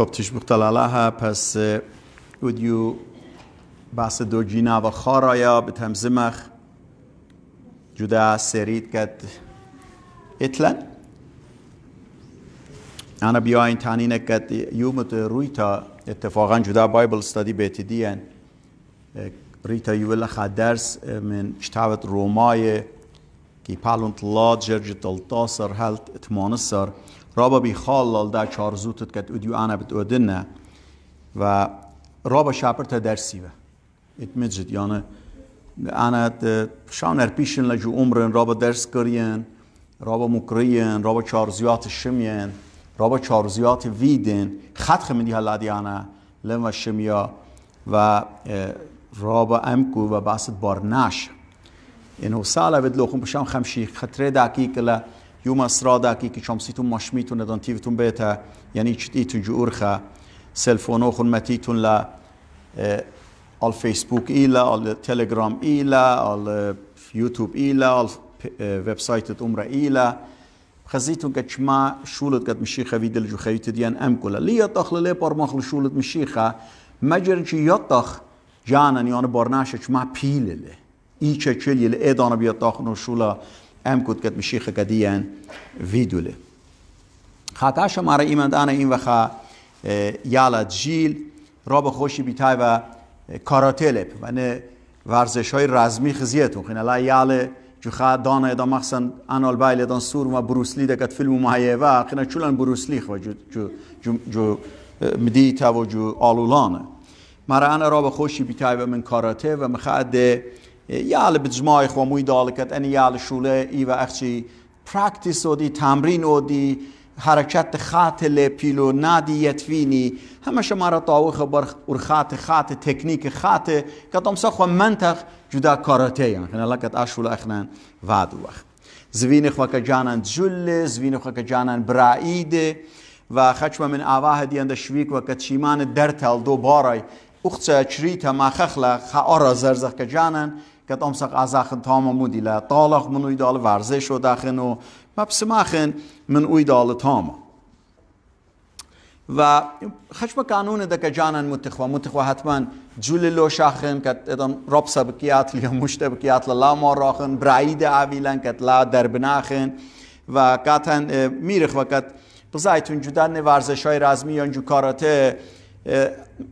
خب تلاله پس وديو بحث دو جينا و خارايا بتمزمخ جدا سريت قد اتلن؟ انا بیاین تانین قد يوم رويتا اتفاقا جدا بايبل ستادي بيتدين ريتا يولا خا درس من كتابة روماي كي بالون طلا جرج تلتاسر هلت اتمانسر رابا بي خالال دا چارزوتت كت اديو انا بتودنا و رابا شابرتا درسي و. اتمجد يعني انا شان اربيشن لجو عمرن رابا درس كريان رابا مكريان رابا چارزيات الشميان رابا چارزيات ويدن خط خمدي هلا دي انا لما الشميا و رابا امكو و باسط بارناش انه سالا ود لوخم بشام خمشي خطره دقيقه لا يوم اسرا دقيقه شمسيتون مشميتون دان تيفتون بيتا يعني چتيتون جورخه سلفونو خدمتيتون لا al Facebook إلى al Telegram إلى al يوتيوب إلى al ويب umra إلى خزيتون قد شما شولت قد مشيخة فيدل جو خيوت ديان أم كلا ليه تخل ليه بارمخل شولت مشيخة مجرن چي يطخ جانن يعني بارناش شما بيلله ایچه چلی ادانه بیاد داخل شولا. ام قد مشيخة قديان فيديو خاطاش مارا ایمان دانا این وخا یالا جیل را به خوشی بیتای و کاراته لب و نه ورزش های رزمی خزیتون خیلی لا یاله جو خا دانا ادا مخصن انال بایل دان سور و بروسلی دکت فیلم و خیلی چولن بروسلی جو جو جو, جو و آلولانه مرا انا را به خوشی بیتای و من کاراته و مخاد یال بجماعی خو موی دالکت ان یال شوله ای و اخچی پرکتیس و دی تمرین و دی حرکت خط لپیلو نادی یتفینی. همه شما را طاوخ بر خط خط تکنیک خط کتم سخو منطق جدا کاراته یان خنا لکت اشول اخنان واد وقت زوین خو که جانن جل زوین خو که جانن برائید و خشم من آواه دی اند شویک و کچیمان درتل دو بارای اخت چریتا ما خخلا خا زرزخ که جانن امسق ازاخن تمام مودیلا طالق من ویدال ورزش و داخن و مبسماخن من ویدال تمام و خشم قانون دک جانن متخوا. متخوا حتما جول لو شاخن کت ادم رب سبکیات لیا مشت بکیات لا ما راخن برعید عویلن کت لا دربناخن و کاتن میرخ وقت بزایتون جدا ورزش های رزمی یا جو کاراته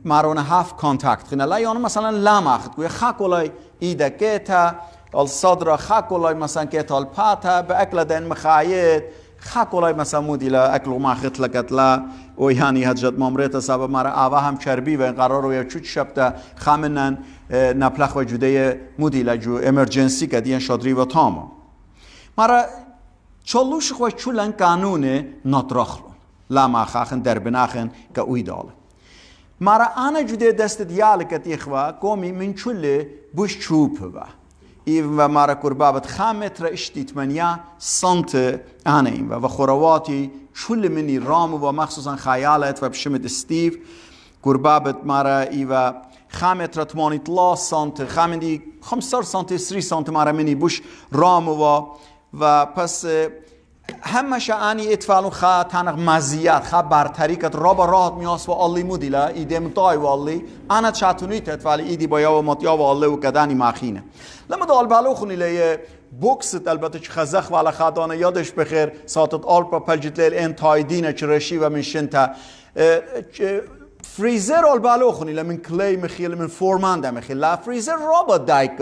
مارون هاف کانتاکت خیلی. لا یعنی مثلا لامخت. گویا خاکولای ایده کتا الصدر خاکولای مثلا کتا الپاتا به اکل دن مخاید خاکولای مثلا مودیلا اکل ما لکت لا. و یعنی مامریت سبب مرا آوا هم چربی و قرار رو یا چوت شبتا خامنن نپلخ و جده مودیلا جو امرجنسی کدیان شادری و تاما مرا چلوش خو چولن قانون نطرخلون لا ما خاخن در بناخن که اوی داله. مرا انا جده دست دیال کت اخوا کومی من چله بوش چوب و این و مرا کربابت خامت را اشتیت منیا سنت انا این و خورواتی چل منی رام و مخصوصا خیالت و بشمت استیو کربابت مرا ای و خامت را تمانیت لا سنت خامدی خمسر سنت سری سنت مرا منی بوش رام و و پس همه شانی اتفالون خا تنق مزیت برتری کت را با راحت میاس و آلی مودیلا ایده متای و آلی. انا چطونیت اتفالی ایدی با یا و متیا و آلی و کدانی مخینه لما دال بلو خونی لیه بوکست البته چه خزخ والا خدانه یادش بخیر. ساتت آلپا پلجت لیل این تایدینه چه رشی و من شنتا. فریزر آل بلو خونی لمن کلی مخیل من فورمان مخیل لا فریزر را با دایک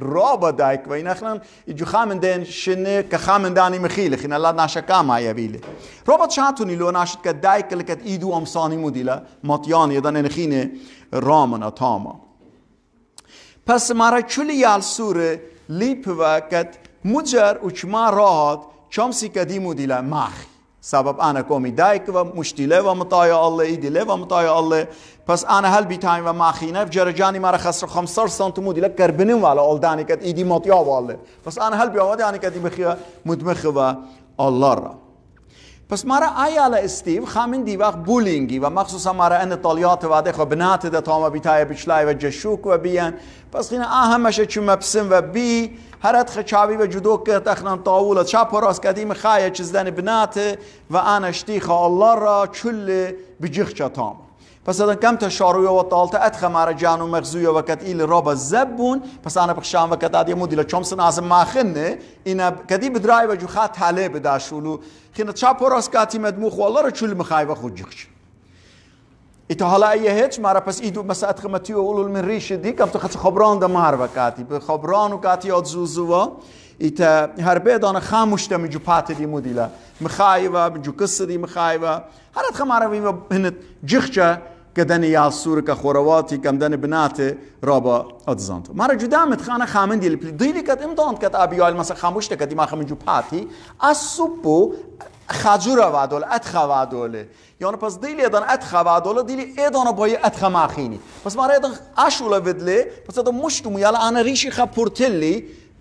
ولا رابا دايك وين اخنا يجو خامن دين شنه كخامن داني مخيل خنا لا ناشا كاما يبيله رابا شاتوني لو ناشت كدايك لكت ايدو امساني موديلا ماتيان يدان نخينه رامنا تاما پس مرا چلی یال سوره لیپ وقت مجر اچما راحت چامسی کدی مودیلا مخی سبب انا کومی دایک و مشتیله و مطای الله ایدیله و مطای الله پس انا هل بیتایم و ماخینه جرجانی مرا خسر 500 سانت مودیله کربنیم والا اولدانی کت ایدی مطیا واله پس انا هل بیاوده یعنی کدی بخیا مدمخ و الله را پس مرا ایالا استیو خامن دی وقت بولینگی و مخصوصا مرا ان طالیات واده خو بنات ده تاما بیتای بچلای و جشوک و بیان پس خینا اهمشه چون مپسم و بی هرت خچاوی و جدو که تخنان طاولة چاپ و راست قدیم خایه چیزدن بنات و انا اشتیخ الله را چل بجخ تام پس اذا کم تا شاروی و طالتا ادخ مارا جانو مغزوی و کت ایل رابا زبون. پس انا بخشام و کت آدی مودی لچومسن آزم ماخنه اینا کدی بدرای و جو خات تاله بداشولو خینا چاپ و کاتی مدموخ والله را چل مخای و خود جخش ایتا حالا ایه هیچ مارا پس ایدو مسا ادخمتی و اولو من ریش دی. کم تو خط خبران دا مار و کاتی. به خبران و کاتی آد زوزو ایتا هر بیدان خاموشتا من جو پات دی مودیلا مخایوه من جو قصه دی مخایوه هر ادخ مارا ویما هنت جخچه. کدن یا سور که خورواتی کم دن بنات رابا ادزانتو. مارا جدا متخانه خامن دیل پلی. دیلی کت کت آبیال مثلا خاموش تکتی ما خامن جو پاتی. از سوپو خجور وادول ات خوادوله یعنی پس دیلی ادان ات خوادوله دیلی ادان بای ات خماخینی پس ادان اشولا ودله پس ادان مشتمو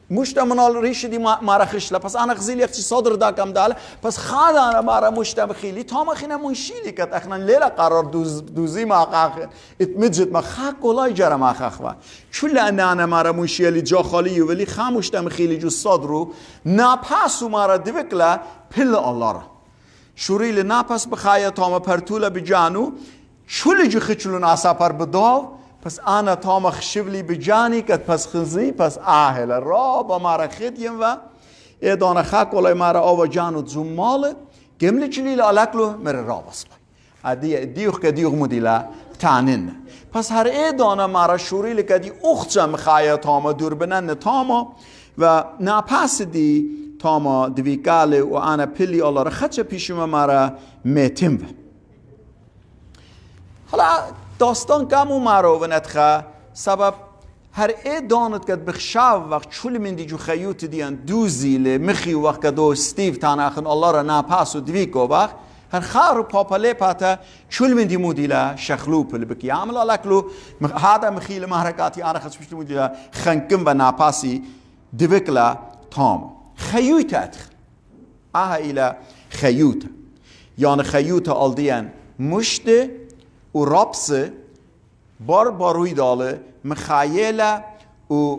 پورتلی مشتمنال ریش دی مارا خشلا. پس انا خزیل یخچی صدر دا کم دال پس خاد انا مارا مشتم خیلی. تا ما خینا منشیلی کت. اخنا لیلا قرار دوز دوزی ما خاخ اتمجد ما خاک کلای جرم آخاخ و چول انا انا مارا منشیلی جا خالی ولی خامشتم خیلی جو صدرو ناپاسو مارا دوکلا پل الله را. شوریل ناپس بخایا تا ما پرتولا بجانو. چول جو خچلون آسا پر بداو. پس انا تام خشبلی بجانی کت پس خزی پس آهل را با مارا خدیم و ایدان خاک ولای مارا آوا جانو زمال گملی چلیل علکلو مر را بس ادی دیوخ که دیوخ مدیلا تانین. پس هر ایدان مارا شوریل که دی اخچم خایه تاما دور بنن تاما و ناپاس دی تاما دویکاله و انا پلی الله را خچه پیشم مارا میتیم. حالا داستان مارو و نتخه سبب هر ای دانت کد بخشاو وقت چول من جو خیوت دیان دوزی لی مخی وقت کدو ستیو تاناخن الله را ناپاس و دوی کو وقت. هر خارو پاپله پاتا چول من دی مودیلا شخلو پل بکی. عمل لکلو هادا مخیل محرکاتی آنا خص پشت مودیلا خنکم و ناپاسی دوکلا تام. خیوت اتخ آها ایلا خیوت. یعنی خیوت آلدیان مشته و رابسه بار باروی داله مخایله و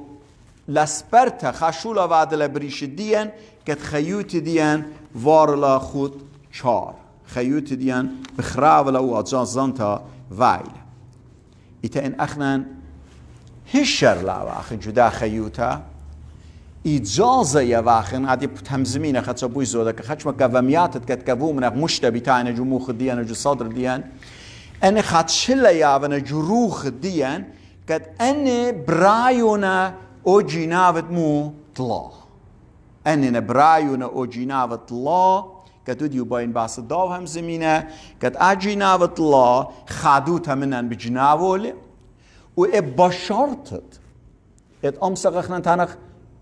لسپرتا خشولا وعدل بریش دیان کت خیوت دیان وارلا خود چار. خیوت دیان بخراولا و اجان زانتا وایل. ایتا این اخنان هشر لا واخن جدا خیوتا. اجازه یا واخن هادي تمزمينه خدش بوي زودا خدش ما قوميات كت كفو من مشتبي تاعنا جو مخ ديان جو صدر ديان en gaat schille javene juruch dien kat ene braiona oginavet mu tla ene braiona oginavet la kat وديو باين باس داو هم زمینه کت اجیناوت لا خادوت همنن بجناول و ا بشارتت ات امسق اخنن تنخ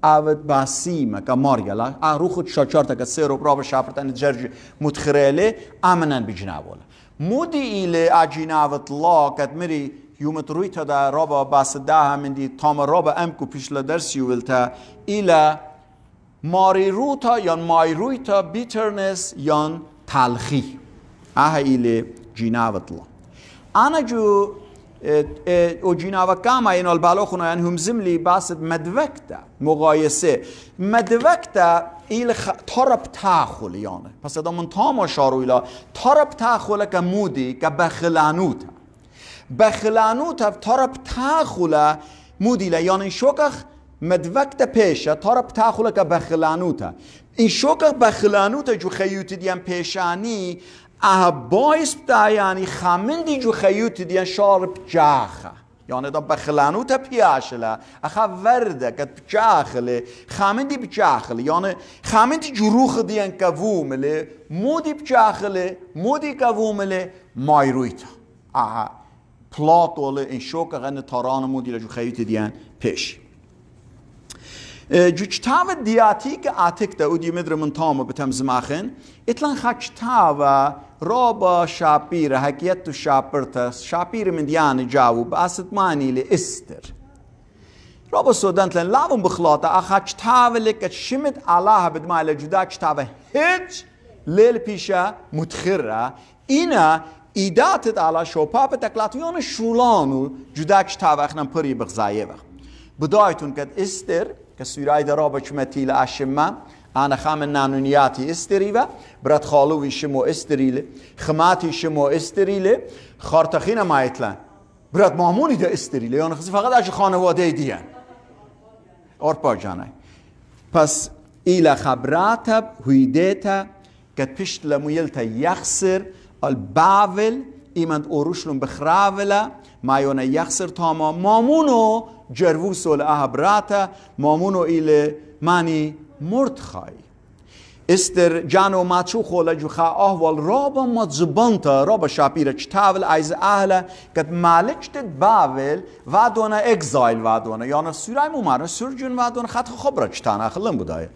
اوت باسیمه که مارگلا رو خود شاچارتا که سه رو برا بشاپرتن جرج متخرله امنن بجناول مودي إلى أجيناوت الله قد مري يوم ترويتا دا رابا باس دا من دي تام رابا أمكو پیش لدرس يولتا إلى ماري روتا يان ماي رويتا بيترنس يان تلخي أها إلى جيناوت الله أنا جو او جیناوا کاما این البالا خونه یعنی هم زملی باسد مدوکتا مقایسه مدوکتا ایل خ... ترب تاخل یانه پس ادا من ترب تاخل که مودی که بخلانوتا بخلانوتا ترب تاخل مودی یعنی شوکخ مدوکتا پیشه ترب تاخل که بخلانوتا این شوکخ بخلانوتا جو خیوتی دیم پیشانی اه باعث بتا یعنی خمندی جو خیوت دیا شارب جاخه یعنی دا بخلانو تا پیاشله اخا ورده کت بجاخله خامندی بجاخله یعنی خامندی جروخ دیان کوومله مودی بجاخله مودی کوومله مایرویتا اها پلات اوله این شوکه غن تاران مودی لجو خیوت دیان پیش جوچتاو دیاتی که آتک ده او دیو مدرم انتامو بتم زماخن اتلان خاکتاو رابا شاپیر حکیت تو شاپرتا شاپیر من دیان جاو باست مانی استر. رابا سودان تلان لاون بخلاتا اخاکتاو لکت شمت الله بدما لجودا کتاو هج لیل پیشا متخرا اینا ایداتت علا شوپا به تکلاتویان شولانو جدا کتاو اخنام پری بغزایه وقت بدایتون که استر که سورای درابا چمتیل اشمه انا خام نانونیاتی استریوه برات خالوی شمو استریله خماتی شمو استریله خارتخین مایتلن برات مامونی ده استریله یعنی خسی فقط اش خانواده دیان اور جانای پس ایلا خبراتب هویدیتا که پشت لمویلتا یخسر الباول ایمند اوروشلون مایون یخسر تاما مامونو جروس الاهبراتا مامونو ایل مانی مردخای استر جانو ماتشو جو خا احوال رابا ما زبانتا رابا شاپیرا چتاول ایز اهلا کت مالک تد باول وادونا اگزایل وادونا یانا سورای ممارن سرجون وادونا خط خبرا چتانا خلن بودای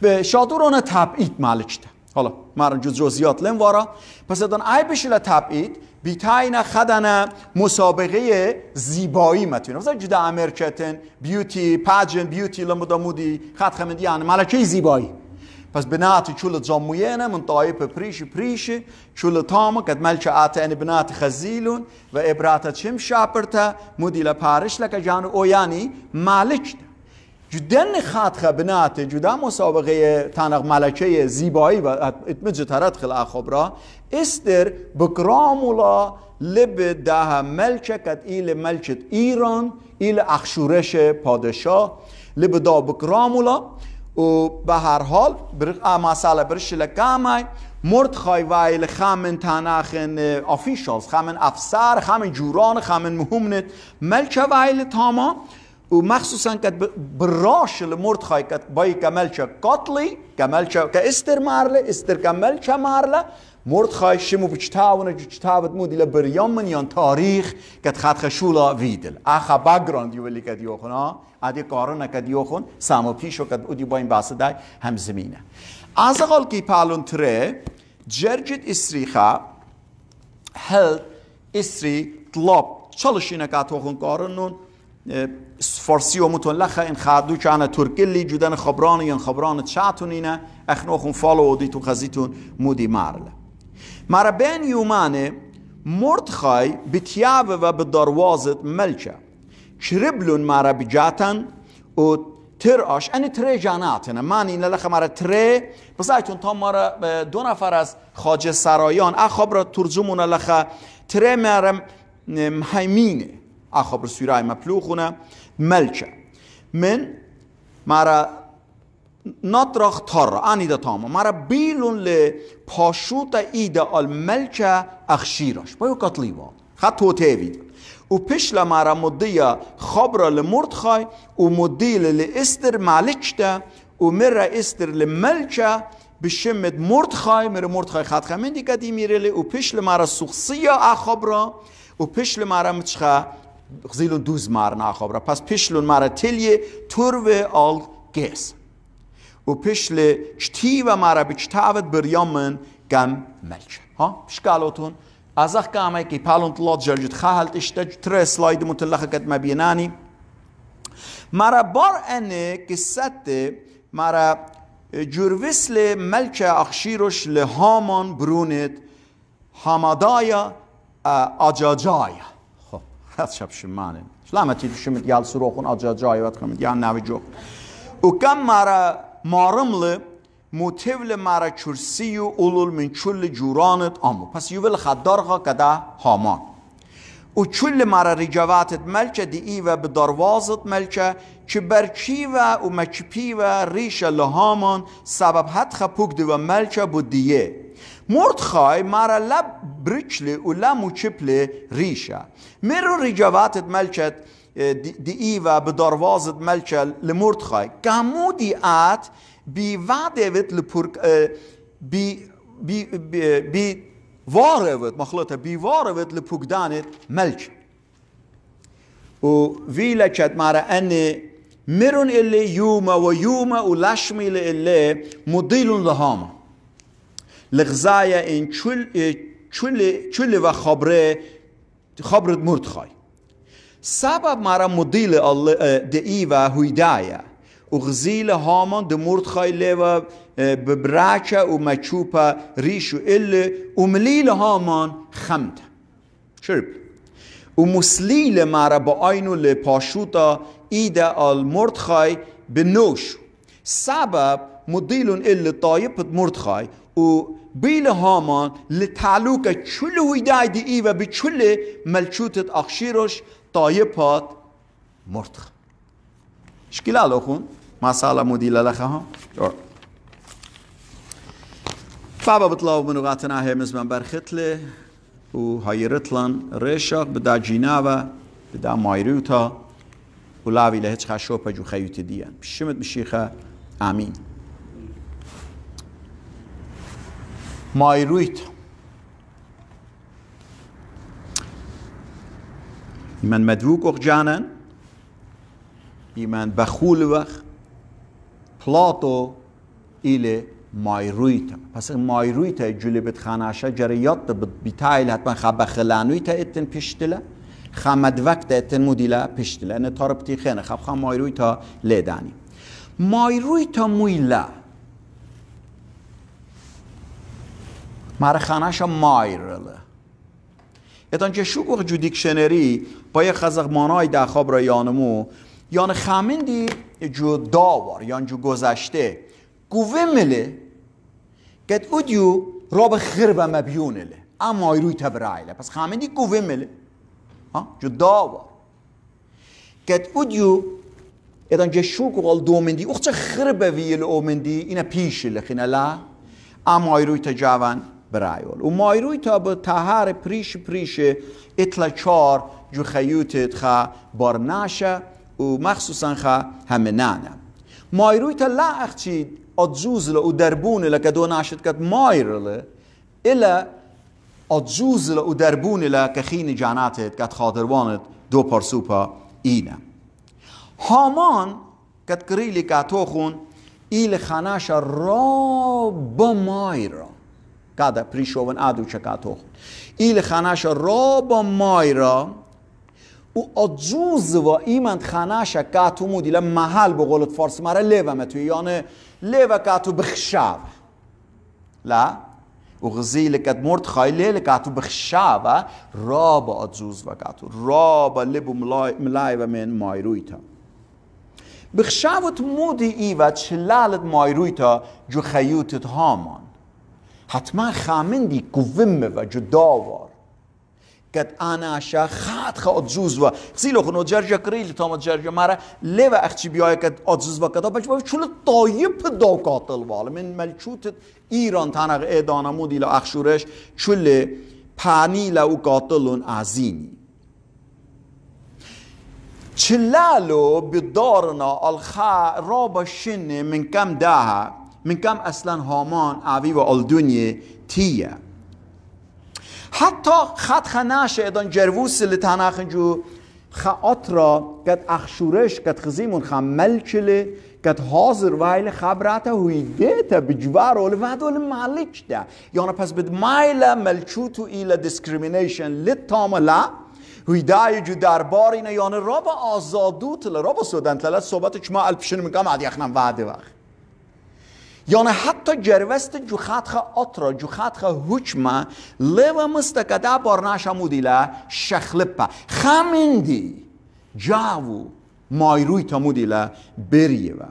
به شادورونه تبعید مالک حالا مرن جز جزئیات لم وارا. پس دان ای بشیل تبعید بیتاین خدن مسابقه زیبایی متونه مثلا جدا امرکتن بیوتی پاجن بیوتی لمدا مودی خط خمدی یعنی ملکه زیبایی. پس بنات چول زموینه من طایب پریش پریش چول تام قد ملچ آتن بنات خزیلون و ابرات چم شاپرتا مودی لپارش لک جان او یعنی مالک. جدن خاطخه بنات جدا مسابقه تنق ملکه زیبایی و اتمج ترد خل خبرا. استر بکرامولا لب ده ملچه کت ایل ملچت ایران ایل اخشورش پادشاه. لب دا بکرامولا. و به هر حال بر مسئله برش لکامای. مرد خواهی وایل خامن تناخن آفیشالز خامن افسر خامن جوران خامن مهمنت ملچه وایل تاما. و مخصوصا که براش المرد خواهی که بای کملچه قتلی کملچه که استر مارله استر کملچه مارله مرد خواهی شمو بچتاونه جتاوت مودی لبریان من یان تاریخ که خط خشولا ویدل. اخا بگران دیولی که دیوخون ها ادی کارونه که دیوخون سامو پیشو که اودی با این باسدای هم زمینه. از اقل کی پالون تره جرجت اسریخا هل اسری طلاب çalışına katoğun karının فارسی و متون لخه این خادو چانه ترکلی جدن خبران یا خبران چاتونینه اخنوخون فالو دیتون خزیتون مودی مارله. مرا بین یومانه مرد خای بتیاوه و به دروازت ملچه شربلون مرا بجاتن و تر آش. انی تره جاناتنه. من این لخه مرا تره بس ایتون تا مرا دو نفر از خاج سرایان. را ترجمون لخه تره مرا همینه اخبر سورای مپلوخونه ملچه من مرا نطرخ تر انیدا تاما مرا بیلون ل پاشوت ایدا الملچه اخشیرش باید قتلی با خط توتیوید و پشل مرا مدیا خبر لمرد خای و مدیل لاستر مالچتا و مرا استر لملچه بشمد مرد خای مرا مرد خای خط خمین دیگه دی میره و پشل مرا سخصیا اخبرا و پشل مرا مچخه زیلون دوز مار ناخبره پس پشلون مارا تلیه تور آل گیس. و پشل چتی و مارا بچتاوت بریامن گم ملچه ها؟ شکالوتون از اخ کامه که پالون طلات جرجت خواهلت اشتا تره سلاید متلخه کد مبینانی مارا بار انه قصت مارا جروسل ملچه اخشیروش لهامان برونت حمادایا اجاجایا شمانه شلامتي شمت يال سروخون اجا جاي واتكم يان ناوي جو وكم مارا مارمل موتول مارا چرسیو اولول من چل جورانت آمو پس یوول خدارها کدا هامان و چل مارا رجواتت ملچه دی و به دروازت ملچه چه برچی و و مچپی و ریش لهامان سبب حد خپوک و ملچه بودیه مردخای مرا لب برچلی و لمو چپلی ریشه. مرو رجواتت ملچت دی ای و به دروازت ملچل لمردخای گمو دی آت بی وت لپرک بی بی بی, بی واره وت مخلطه بی واره وت لپوکدانت ملچ و ویلا چت مرا اني مرون اللي يوما ويوما ولشمي اللي مديل لهاما لغزای این چول, چول, چول و خبره خبرت مرد خواهی سبب مرا مدیل دعی و هویدایه. وغزيل هامان دمورد خاي ليوا ببراكة ومچوبة ريشو إلا ومليل هامان خمت. شرب. ومسليل مارا با آينو لپاشوتا إيدا المردخاي بنوش سبب مديل إلا طايبة مردخاي و بیل هامان لتعلوك چل ویدای دی ای و به چل ملچوتت اخشیرش طایبات مرتخ. شكل على أخون مسألة مديلة لها ها؟ بابا بطلعوا من وقتنا هي مزمن و هايرتلان ريشاق بدا جيناوا بدا مايروتا و لاوي لهج خشوبة جو خيوت ديان بشمت بشيخة آمين مايرويت من مدروك أخجانا يمن بخول وخ بلاتو إلى مایرویتا پس مایرویتا جولی بت خاناشا جریات بیتایل حتما خب خلانویتا اتن پشتلا خمد وقت اتن مدیلا پشتلا نه تاربتی خینه. خب خم مایرویتا لیدانی. مایرویتا مویلا ماره خاناشا مایرله اتان که شو جو دیکشنری با یه خزق مانای خواب را یانمو یان خامندی جو داور یان جو گذشته گوه مله قد اوديو راب خربة مبيونة له اما تبراي له بس خامندي قوة مله ها جو داوا قد اوديو اذا جشوك قال دومندي اخت خربة في الاومندي انا بيش له خنا لا اما برايول وما يروي تا تهار بريش بريش اتلا چار جو خيوتت خا بارناشا ومخصوصا خا همنانا ما يروي تا لا اختي ادزوزله ودربونه دو ناشد كت مايرله إلا ادزوزله ودربونه كخين جاناتت كت خاطروانت دو پرسوپا اینا هامان كت كريلي كاتوخون إلى خناش را با كادا آدو چکاتوخون إلى خناش را با مايرا او ادزوز و ایمند خناش کاتو مودی محل به قولت فارس مره لیومه توی یعنی ليه كاتو بخشاب لا وغزيل كات مرت خايلة كاتو بخشابة رابا أتزوز وكاتو رابا لبو ملاي من مايرويتا بخشابة مودي إيوة تشلالت مايرويتا جو خيوتت هامان حتما خامندي كوفمة و جو داور قد انا شا خات خا ادزوز و خسيلو خنو جرجا كريل تام جرجا مارا لوا اخچي بياي قد ادزوز و قد باش چول طايب دو قاتل وال من ملچوت ایران تنق ادانا مودیل اخشورش چول پانیل او قاتلون عزيني چلالو بدارنا الخا رابا شن من كم داها من كم اصلا هامان اوی و الدنيا تيه حتی خط خناش ادان جروس اللي تناخ جو خاطرا قد اخشورش قد خزيمون خمل چله قد حاضر وایل خبراته هوی دیتا بجوار اول وعد اول مالک ده. یعنی پس بد مایل ملچوتو ایلا دیسکریمینیشن لیت تاملا هوی دای جو دربار اینه یعنی رابا آزادوت رابا سودنت للا صحبت چما الپشن میگم عدی اخنم وعده وقت یعنی حتی جروست جو خطخ اترا جو خطخ حکمه لوا مستکده بارناش مودیلا شخلپا خمندی جاو مایروی تا مودیلا بریه و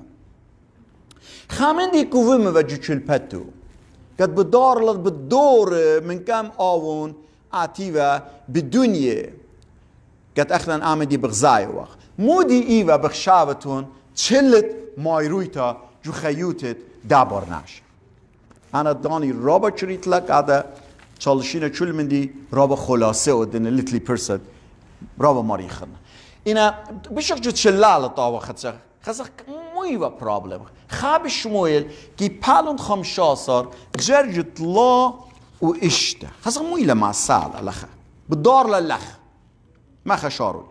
خمندی کوومه و جو چلپتو قد بدار لد بدور من کم آون عتیوه بدنیا قد اخلن آمدی بغزای وقت مودی ایوه بخشاوتون چلت مایرویتا جو خیوتت انا دانی رابا چریت لک ادا چالشین چول مندی رابا خلاصه و دن لیتلی پرسد رابا ماری خن. اینا بشک جو چلال طاوا خدسه خزق موی و پرابلم. خاب شمویل کی پالون خمشاسر جرجت لا و اشته. خزق موی لما سال لخه بدار للخ. ما خشارو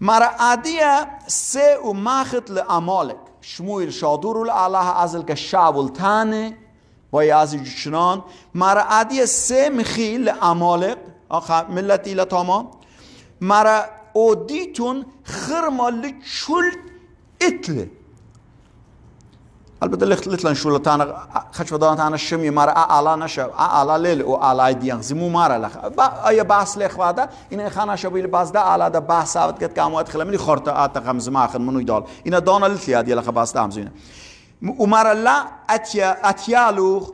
مرا عادیه سه و ماخت لامالک. شمويل شادور الله ازل كشابل تاني بايازي جشنان مرا عادي سه مخيل لأمالق آخر ملتي لتمام مرا اوديتون خرما لچول اتل. البته لخت لتلن شو لطان خش و دان تانا شمی مرا آلا نشو آلا لیل و آلا دیان زمو مرا لخ. با ای باس لخ وادا این خانه شو بیل باز دا آلا دا باس آورد کت کاموات خلا منی خورت آت قم زم آخر منوی دال. این دان لطی آدی لخ باس دام زینه. و مرا لا اتیا اتیالوخ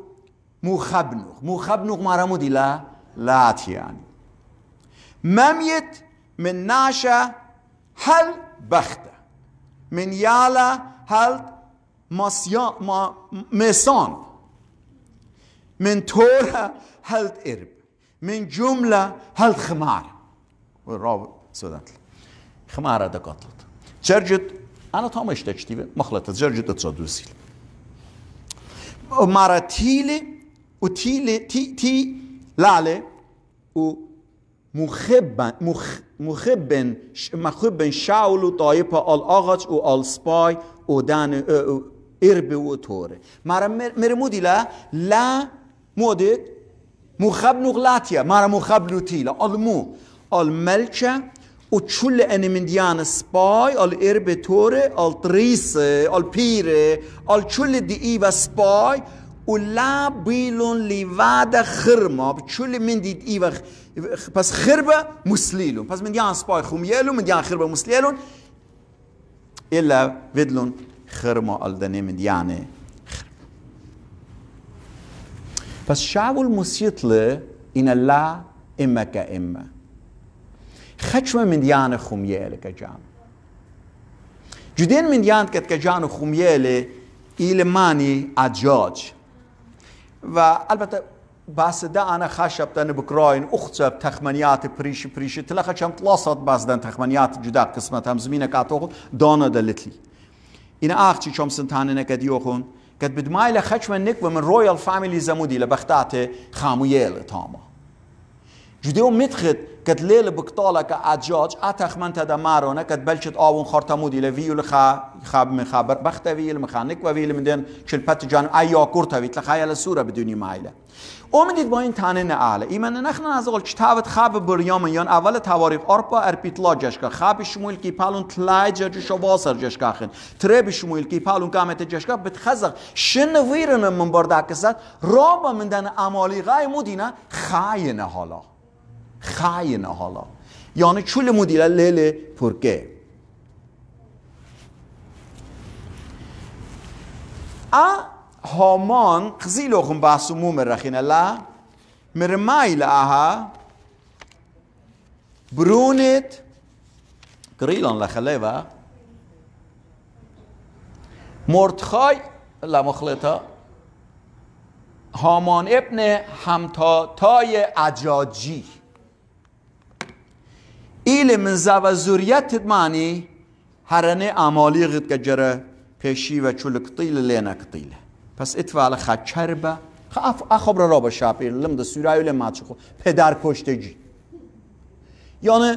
مو خبنوخ مو خبنوخ مرا مودی لا؟ لا اتیانی ممیت من ناشا هل بختة. من یالا هل ما مسان من تورا هل إرب من جملة هل خمار. والرابط سودان خمارة ده قتلت جرجت أنا طعم اشتجتي مخلطة جرجت تصدوسيل ومارا تيلي وتيلي تي تي لالي و مخبن مخ مخبن مخبن شاول و طایفه آل آغاج و آل سپای و دان إربي وتوري مارا مرمودي لا؟ لا مودت مخبنو غلاتيا مارا مخبنو تيلا المو الملكة وتشل أنا من ديان سباي ال إربي توري ال تريس ال بيري ال تشل دي إيفا سباي ولا بيلون ليفادا خرما. بتشل من دي إيفا بس خربة مسليلون بس من ديان سباي خميلون من ديان خربة مسليلون إلا فيدلون خرما aldane مديانه بس شعب المسيطلة إن الله إما كإما خشمة من ديانة خميالة كجان جدين من ديانة كجان خميالة إلى ماني أجاج. و البته بس ده أنا خشب تن بكراين أختصب تخمنيات بريش بريش تلاقي كم تلاصت بس دن تخمنيات جدا قسمت هم زمينة كاتوخ دانا این اخچی چوم سنتانه نکد یوخون قد بدمايل خشم نك من رويال فاميلي زمودي لبختات خامويل تاما جديو متخد قد ليل بقطالة كأجاج أتخ من تدا مارونة قد بلشت آون خارتمودي لفيو لخا خاب من خبر بخت ويل مخانك ويل من دين شل بات جان أيا كورتا ويت لخايل السورة بدوني اومدید با این تانه نعاله ایمن نخن از اول کتابت خاب بریام یان اول تواریخ آرپا ارپیتلا جشکا خاب شمویل کی پالون تلای جرج شو واسر جشکا خن ترب شمویل کی پالون قامت جشکا بتخزق شن ویرن من بردا کسات رابا من دن امالی غای مدینه خاینه حالا. خاینه حالا. یعنی چول مدیره لیل پرکه. هامان قزيلوخم باسموم الرخين لا مرمايل اها برونت قريلان لخليفا مرتخاي لا مخلطة هامان ابن همتاتای اجاجی ایل من زو زوریت معنی هرنه امالی غد که جره پیشی و لینا قطیله پس اتفال خچربه خب اخبر را با شاپیر لم ده سورای لم خو. پدر کشتگی. یعنی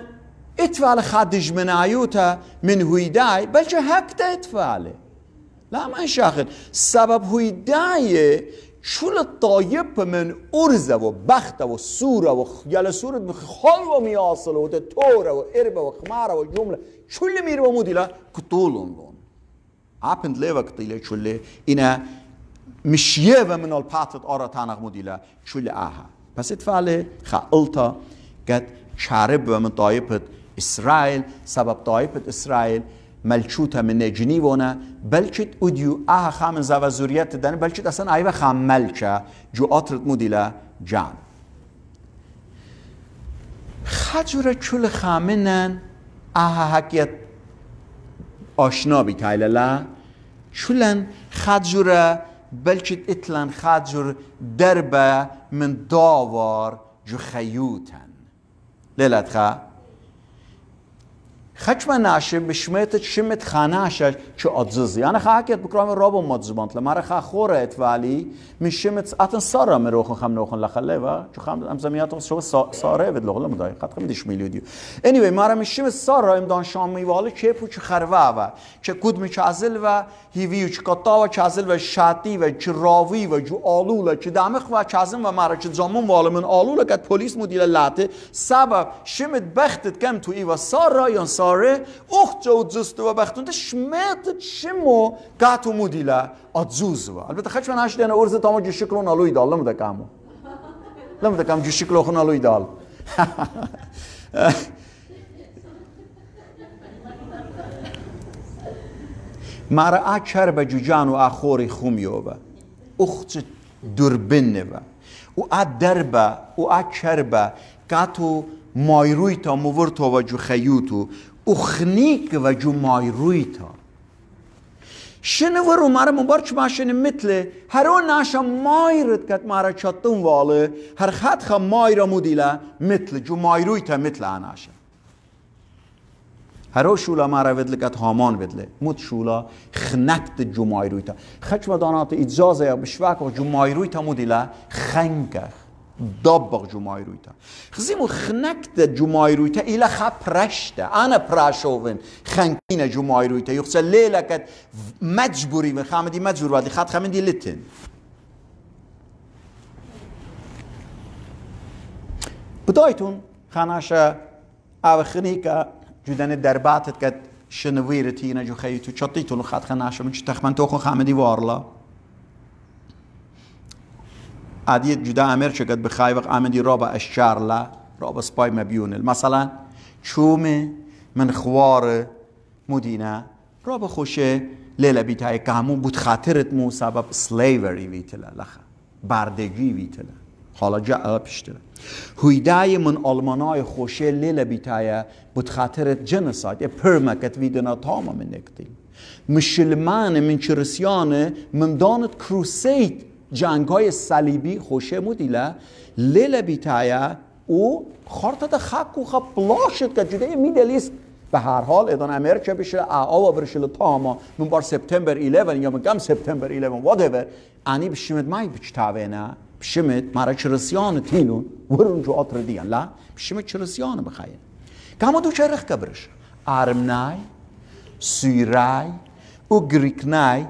اتفال خدش من عیوتا من هویدای بلچه حق ده اتفاله لا من شاخد سبب هویدای شول طایب من ارزه و بخت و سوره و یل سوره بخال و میاصل و توره و اربه و خماره و جمله. شول میره و مدیلا کتولون لون عپند لیوه کتیله شول اینه مشيه من الباتت أرى تانغ موديلا شو آها. بس اتفعل خالتا قد شارب من طائفة إسرائيل سبب طائفة إسرائيل ملچوتا من جنيفونا بلچت اوديو آها خامن زوا زوريت دن بلچت اصلا ايوه خام ملچا جو اطرت موديلا جان. خجورة چول خامنن آها حكيت آشنا بي لا. چولن خجورة بلکه اتلان خاجر دربه من داوار جو خیوتن. لیلت خواه خشم ناشی مشمیت شمت خانهش چه آذزی. آن خاک بکرام رابو مذبانت ل. مرا خاک خوره ات ولی مشمیت ات ساره می خم نوخن لخله و چه خم ام زمیات شو ساره ود لغله مداي قط خم دیش میلیو دیو. انيوي مرا میشمت ساره ام دان شام می ولی چه خروه و چه کود میچازل و هیوی چه کتا و چازل و شاتی و چه راوی و چه آلولا چه دامخ و چازم و مرا چه زمین ول من آلولا که پلیس مدیل لاته سبب شمت بختت کم تو ای و ساره یان سار Torah,812 baxtunta chimo gato mudila adzuzuva. Albeta khachman ashden urza tamo jushiklo na luidal, lam da kamo. Lam da kam jushiklo khona luidal. مرا اکر به جوجان و اخوری خومیوبه اخت دربنه و او ادربه او اکر به کاتو مایروی تا مور تو و جو خیوتو شنو رو مرا مبارچ ماشن مثل هر اون ناشا مایرت کت مرا چطون واله هر خط خا مایرا مدیلا مثل جو مایرویتا مثل اناشا هر شولا مرا بدل کت هامان بدله مت شولا خنکت جو مایرویتا خچ مدانات اجازه یا بشواک و دبق جمعی رویتا. خزیمو خنکت جمعی رویتا ایلا خا پرشتا انا پراشوون خنکین جمعی رویتا. یخصا لیلا کت مجبوری و خامدی مجبور وادی خط خامدی لتن بدایتون خاناشا او خنیکا جدن درباتت کت شنویرتینا جو خیتو. چطیتون خط خناشا من چه تخمن تو خون خامدی وارلا؟ عادی جدا امر شکد بخای وقت آمدی رابا اشارلا رابا سپای مبیونل مثلا چومه من خوار مدینه رابا خوشه لیلا بیتای که همون بود خاطرت مو سبب سلیوری ویتلا لخا بردگی ویتلا حالا جا پیشتره هویدای من آلمانای خوشه لیلا بیتای بود خاطرت جنساید پرمکت ویدنا تاما من نکتیم. مشلمان من چرسیانه من دانت کروسید جنگ های صلیبی خوشه مودیله لیل بیتایه او خارتا خاک و خب که جده میدلیست به هر حال ادان امریکا بشه آوا برشل تاما من بار سپتامبر 11 یا من سپتامبر 11 whatever. انی بشمت مای بچتاوه بشمت مرا چرسیان تینون. ورون جو آتر دیان لا بشمت چرسیان بخاین. که همه دو چرخ کبرش. آرمنای سیرای و گریکنای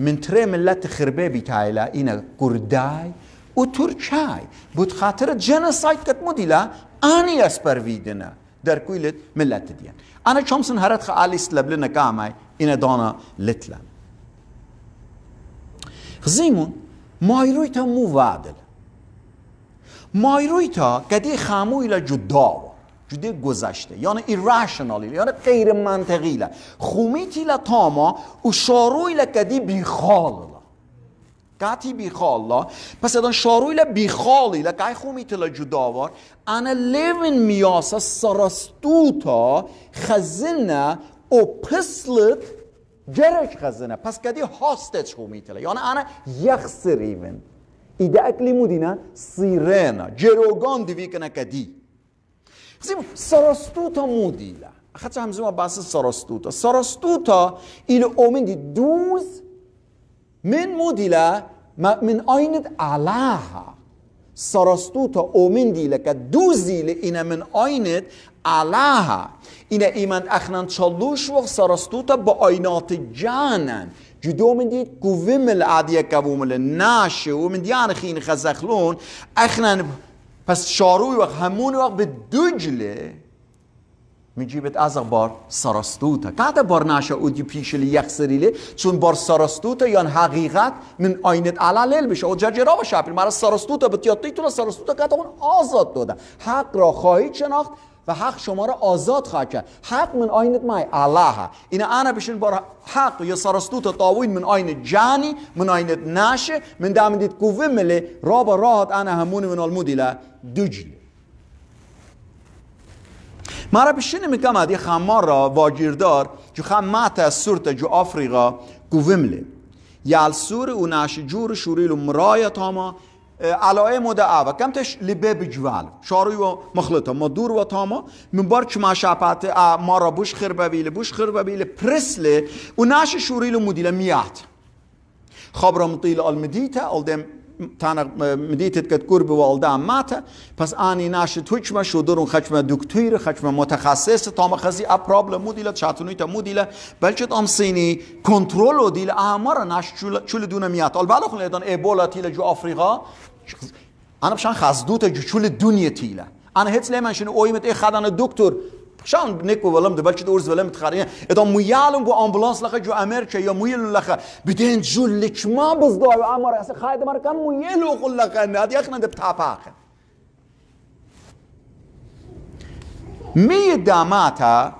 من ملت خربه بتايلا إنا كرداي و تركاي بود خاطر جنسايد كت مديلا أني أسبرويدنا در كويلت ملت ديان. أنا شمسن هرت خالي سلبلنا كاماي إنا دانا لتلا. خزيمون مايرويتا مو وادل. مايرويتا قدي خامو إلى جداو جده گذشته یعنی ایراشنالی یعنی غیر منطقی لا خومیتی لا تاما و شاروی لا کدی بیخال لا پس ادان شاروی بیخالی لا که خومیتی لا جداوار انا لیون میاسا سرستوتا خزنه او پسلت جرش خزنه. پس کدی هاستت خومیتی لا یعنی انا یخسریون ایده اکلی مودینا سیرنا جروگان دیوی کنه کدی. Fazemos Sarastuta mudila. Achats Hamzou سراستو تا سراستو تا ایل اومین دی دوز من مودیلا من آیند علاها سراستو تا اومین دیله که دو این من آیند علاها اینا ایمند اخنان چلوش و سراستو تا با آینات جانن جدو من دید قوه مل ناشو که ومل ناشه و من دیان خین خزخلون اخنان پس شاروی وقت همون وقت به دجله میجیبت از بار سراستوتا قد بار ناشا اودی پیشلی یک سریله چون بار سراستوتا یا حقیقت من آینت علال بشه. و جرجرا اپل مرا سراستوتا به تیاتی تو سراستوتا قد اون آزاد داده. حق را خواهید شناخت و حق شما را آزاد خواهد کرد. حق من آینت مای الله. این انا بشین بار حق یا سرستوت تاوین من آین جانی من آینت نشه من دام دید کوه ملی. را با راحت انا همون من المودیله دجلی مرا بشین میگم ادی خمار را واجیردار جو خمات از سورت جو آفریقا گوومله یال سور و ناش جور شوریل مرای تاما علائم و كم تش لبه بجوال. شاروي ومخلطة مدور وطامة من برش ما شابات مرة بوش خربابيل بوش خربابيل برسلة وناش شوري له مديلة ميات خبر مطيل المديتة الدم تانا مديتت كت قرب والدام ماتا پس آني ناش توچما شدرون خشم دكتور خشم متخصص. تام خزي ا پرابلم. موديلا چاتوني تا موديلا بلچت ام سيني كنترول ديل امر ناش چول دون ميات البالو خلدان ايبولا تيل جو افريقا انا بشان خزدوت جوچول دنیا تیلا انا هیچ لی من شنو اویمت ای خدان دکتر. شان نکو ولم دبل چد اورز ولم تخری ا دو مویالم امبولانس لخه جو امر چه یا مویل لخه. بدین جو لکما بز دا و امر اس خاید مر کم مویل و قل لخه. نه دی اخنه دپ تاپاخ می داماتا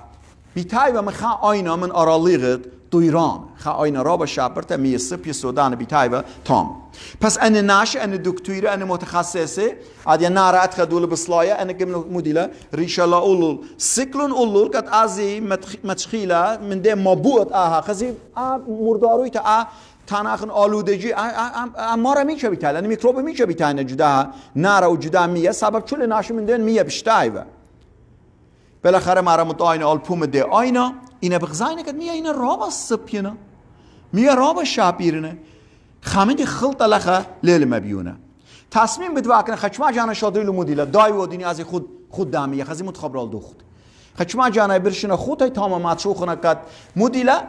بی و من خا آینا من آرالیغت دویران خا آینا را با شبرت می سپی سودان بی تای و تام. پس ان ناش ان دكتوره ان متخصصه عاد نارا اتخ دول بصلايا ان كم مديلا ريشالا اول سيكلون اول قد ازي متخيلا من ده مبوط اها خزي مرداروي تا تناخن آلودگی. ما را میشه بیتال یعنی میکروب میشه بیتال جدا. نارا و جدا میه. سبب چول من دن میه بشتایوه. بالاخره مرا متعاین آل پوم ده. آینا اینه بغزاینه کد میه اینه رابا سپینا. میه رابا شابیرنه خامد خلط لخه لیل مبیونه. تصمیم بدواکنه خچما جانا شادری لمودیلا دای و دینی از خود خود دامیه خزی متخبرال دو خود خچما جانا برشنه خود های تاما ماتشو خونه کد مودیلا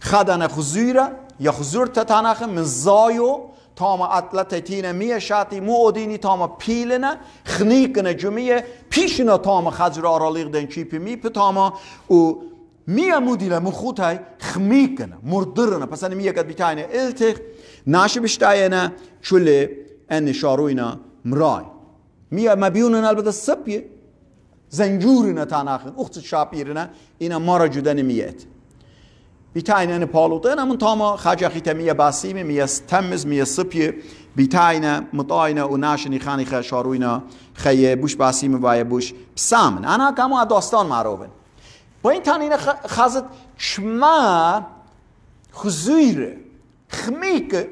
خدانه خزویره یا خزور تتانخه من زایو تاما اطلت تینه میه شاتی مو اودینی تاما پیلنه خنیکنه جمیه پیشنا تاما خزر آرالیق دن چیپی می تاما او میه مودیله مو خود های خمیکنه مردرنه. پس انه میه کد بیتاینه. التخ بشتاينا شولي ان شاروينا مراي ميا ما بيوننا البدا السبية زنجورنا تاناخن اخت شابيرنا اينا مرا جدن ميات بيتاينا ان بالوطينا من تاما خاجا خيتا ميا باسيمي ميا ستمز ميا سبية بيتاينا مطاينا وناشني خاني خا شاروينا خيه بوش باسيمي بايا بوش بسامن انا كامو داستان معروفن با این تانینا خازت شما خزویره خميك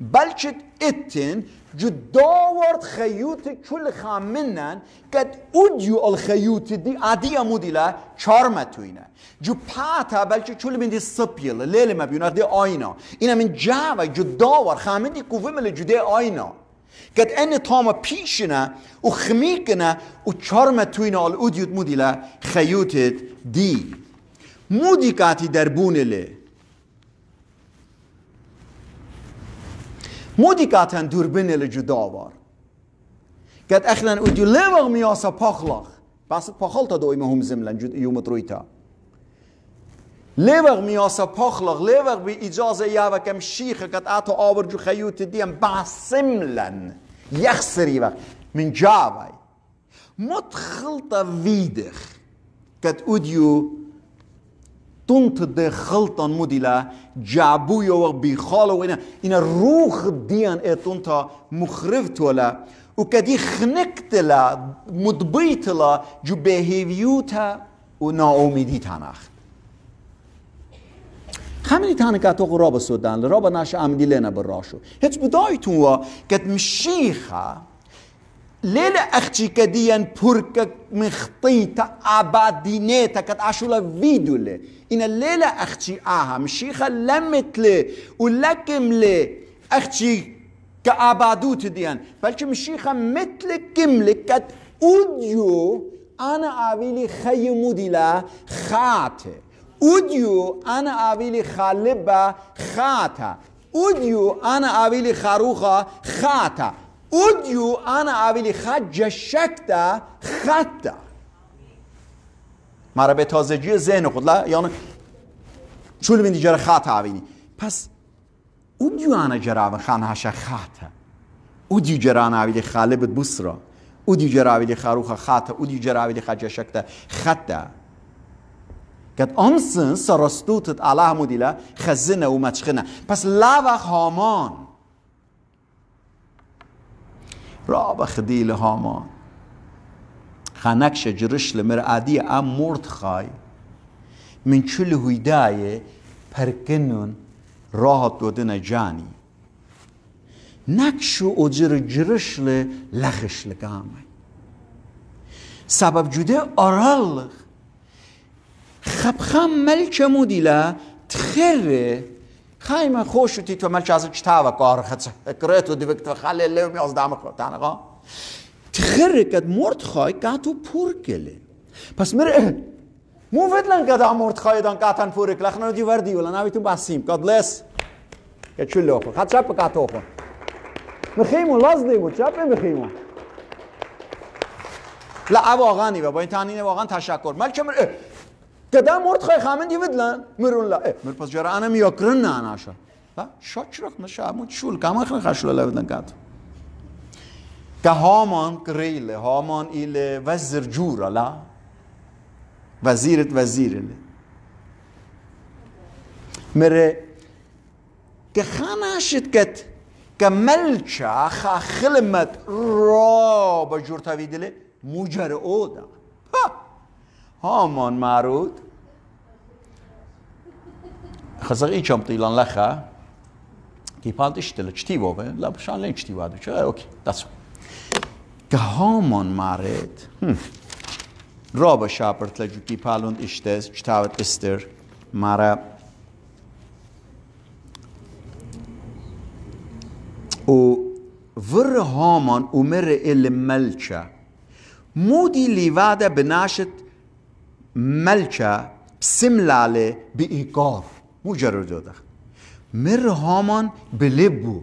بلشت اتن جو داورد خيوت كل خامنن قد اوديو الخيوت دي عادية موديلا چارمتوينه جو پاتا بلکه چول من دی سپیل لیل ما بیونه دی آینا. اینا من جاوه جو داور خامن دی قوه مل جو دی آینا. قد ان تاما پیشنه و خمیکنه و چارمتوینه ال اودیوت دی مودی کاتن دوربین ال جدا وار قد اخلن ودي لوغ مياسا پاخلخ بس پاخلتا دوی مهم زملن جد يوم ترويتا لوغ مياسا پاخلخ لوغ بي اجازه يا کم شيخ قد اتو آور جو خيوت ديم باسملن يخسري وقت من جاوي متخلطة ويدخ تونت ده خلطان موديلا جابو يو بيخالو وإنا إنا روح ديان إتونتا مخرفت ولا وكدي خنكتلا مدبيتلا جو بهيفيوتا وناوميدي تاناخ همینی تانه که تو رابا سودان رابا ناش عمدی لنا براشو هیچ بدایتون و قد مشيخه لیل اختي كديان بورك مخطيتا عبادينيتا كت عشولا فيدولي إن الليلة أختي آها. مشيخة لمتلي ولكملي أختي كعبادوت ديان بلكي مشيخة مثل كملي كت أوديو أنا أبيلي خي موديلا خاتي أوديو أنا أبيلي خالبة خاتا أوديو أنا أبيلي خاروخة خاتا أوديو أنا أبيلي خج شكتا خطا مرا به تازگی ذهن خود لا یعنی چول من دیجار خطا أبيني پس أوديو أنا جرا خان هاشا خطا أوديو جرا أنا أبيلي خالب بسرا أوديو جرا أبيلي خاروخا خطا أوديو جرا أبيلي خج شكتا خطا قد أمسن سرستوتت على مديلا خزنة ومتشخنة پس لا هامان رابا خديل هامان. خانك شجرش لمر عادي ام مرد خاي من كل هداية پرکنون راه دودن جاني نکشو اجر جرش لخش لگامه. سبب جوده آرال خبخم ملچه مودیلا تخره خايمة خوش تيت ومالش عايز كتابة قار خدش قريته دي بكتب خلي اللي يوم يقصد عمك تانا تخركت مرد خاي قاتو پوركلي پس مر مو فتلن قد مرد خاي دان قاتن پورك لخنا دي وردي ولا ناويتون باسيم God bless قد شو اللي أخو خد شاب قاتو أخو مخيمو لازدي بود شاب مخيمو لا واقعا و با این تانین واقعا تشکر ملکه قدام مرد خواهی خامن دیود لن مرون لا مر پس جرا انا نه ناشا شاچرق نشا مو شول. کما خن خشلا لودن کات. که هامان گریله هامان ایل وزر جورا لا. وزیرت وزیره مره که خاناشت کت که ملچا خا خلمت را با جور تاویدله مجر معرود خزق ای چم لخا کی پالت اشتله چتی بابه لا بشان لین چتی چه؟ اوکی دست که هامان معرد را با شاپرت لجو کی پالوند اشته چتاوت استر. مارا. و ور هامان امر ال ملچه مودي ليفادا بناشت ملچه بسملاله بإيقار مجرد ده مر هامان بلبو